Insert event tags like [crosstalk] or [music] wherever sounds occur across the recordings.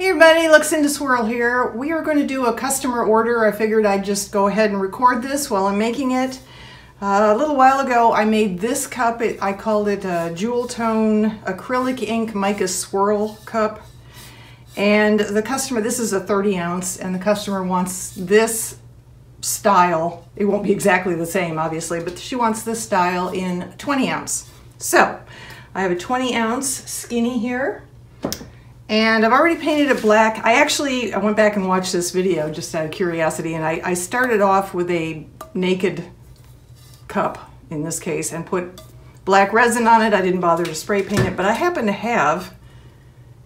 Hey everybody, Luxinda Swirl here. We are going to do a customer order. I figured I'd just go ahead and record this while I'm making it. Uh, a little while ago I made this cup. It, I called it a Jewel Tone Acrylic Ink Mica Swirl Cup. And the customer, this is a 30 ounce, and the customer wants this style. It won't be exactly the same, obviously, but she wants this style in 20 ounce. So, I have a 20 ounce skinny here. And I've already painted it black. I actually, I went back and watched this video just out of curiosity and I, I started off with a naked cup in this case and put black resin on it. I didn't bother to spray paint it, but I happen to have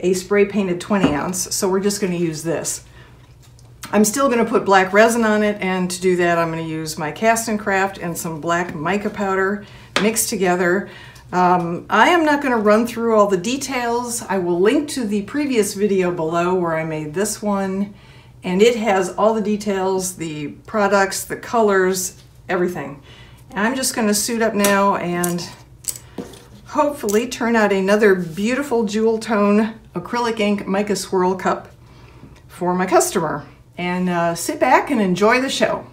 a spray painted 20 ounce, so we're just gonna use this. I'm still gonna put black resin on it and to do that I'm gonna use my Castin' Craft and some black mica powder mixed together. Um, I am not going to run through all the details. I will link to the previous video below where I made this one and it has all the details, the products, the colors, everything. And I'm just going to suit up now and hopefully turn out another beautiful jewel tone acrylic ink mica swirl cup for my customer. And uh, sit back and enjoy the show.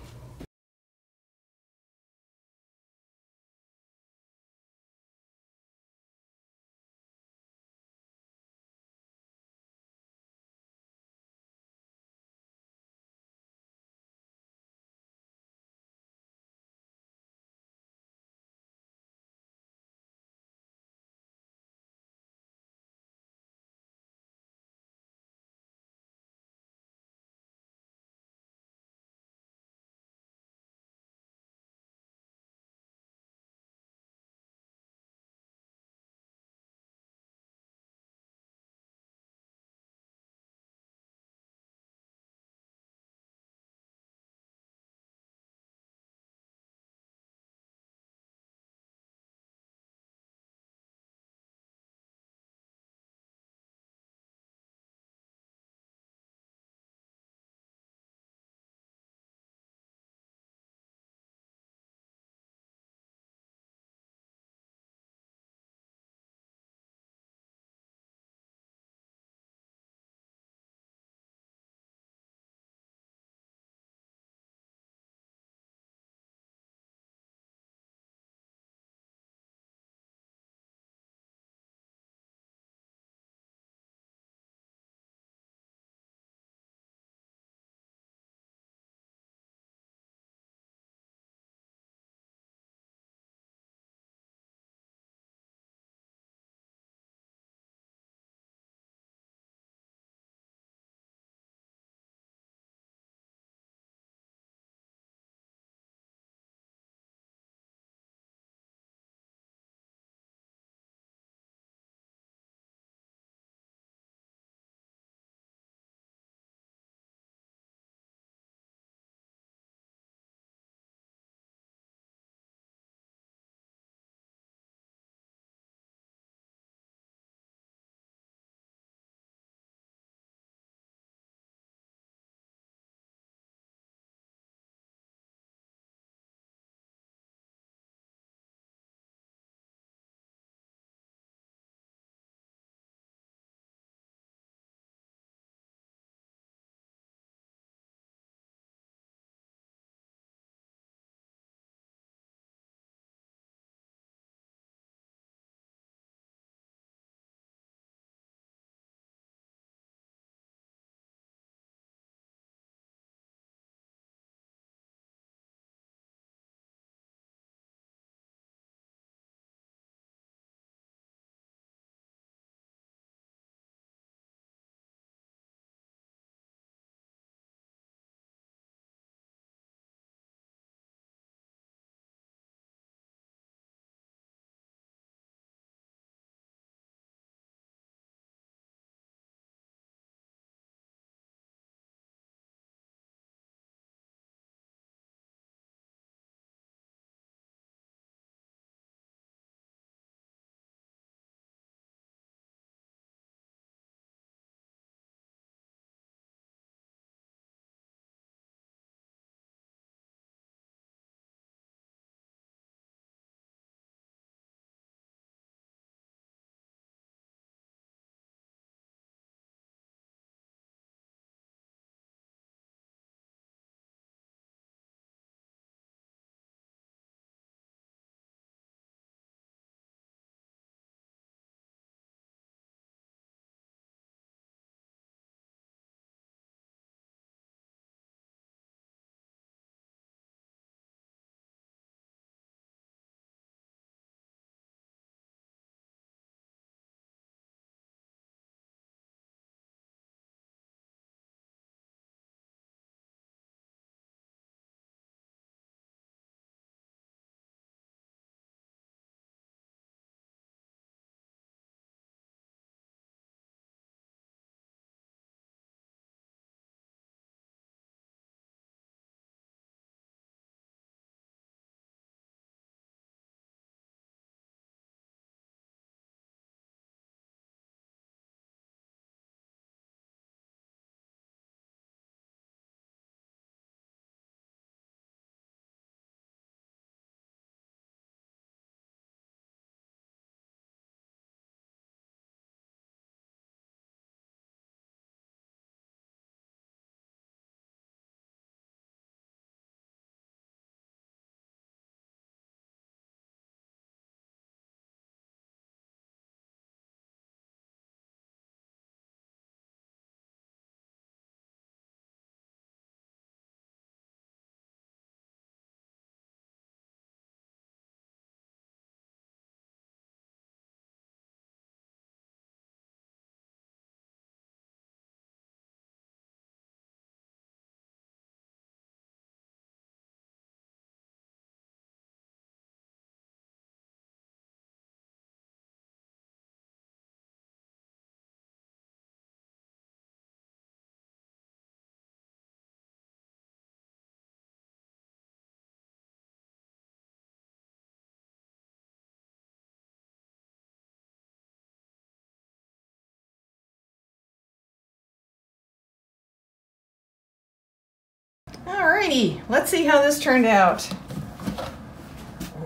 Let's see how this turned out.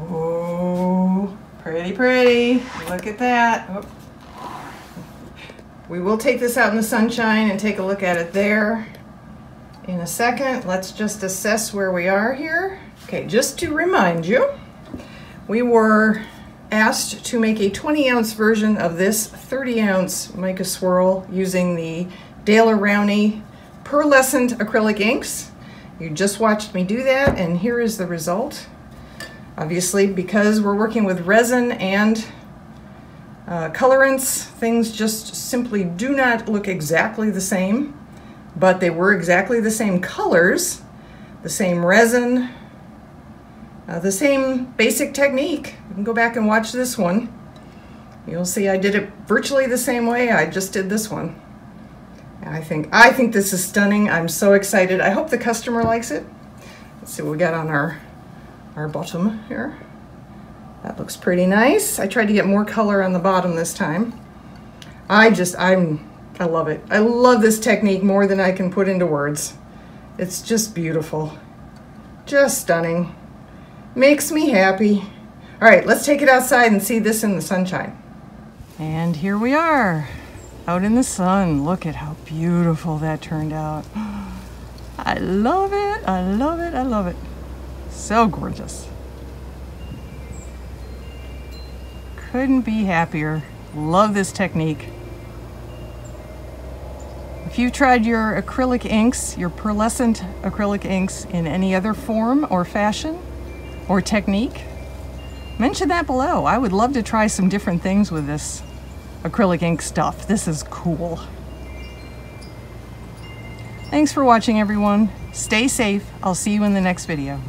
Oh, pretty, pretty. Look at that. We will take this out in the sunshine and take a look at it there in a second. Let's just assess where we are here. Okay, just to remind you, we were asked to make a 20 ounce version of this 30 ounce mica swirl using the Daler Rowney pearlescent acrylic inks. You just watched me do that and here is the result. Obviously because we're working with resin and uh, colorants, things just simply do not look exactly the same, but they were exactly the same colors, the same resin, uh, the same basic technique. You can go back and watch this one. You'll see I did it virtually the same way. I just did this one. I think I think this is stunning. I'm so excited. I hope the customer likes it. Let's see what we got on our our bottom here. That looks pretty nice. I tried to get more color on the bottom this time. I just I'm I love it. I love this technique more than I can put into words. It's just beautiful. Just stunning. Makes me happy. All right, let's take it outside and see this in the sunshine. And here we are, out in the sun. Look at how beautiful that turned out. [gasps] I love it, I love it, I love it. So gorgeous. Couldn't be happier. Love this technique. If you've tried your acrylic inks, your pearlescent acrylic inks in any other form or fashion, or technique, mention that below. I would love to try some different things with this acrylic ink stuff. This is cool. Thanks for watching everyone. Stay safe. I'll see you in the next video.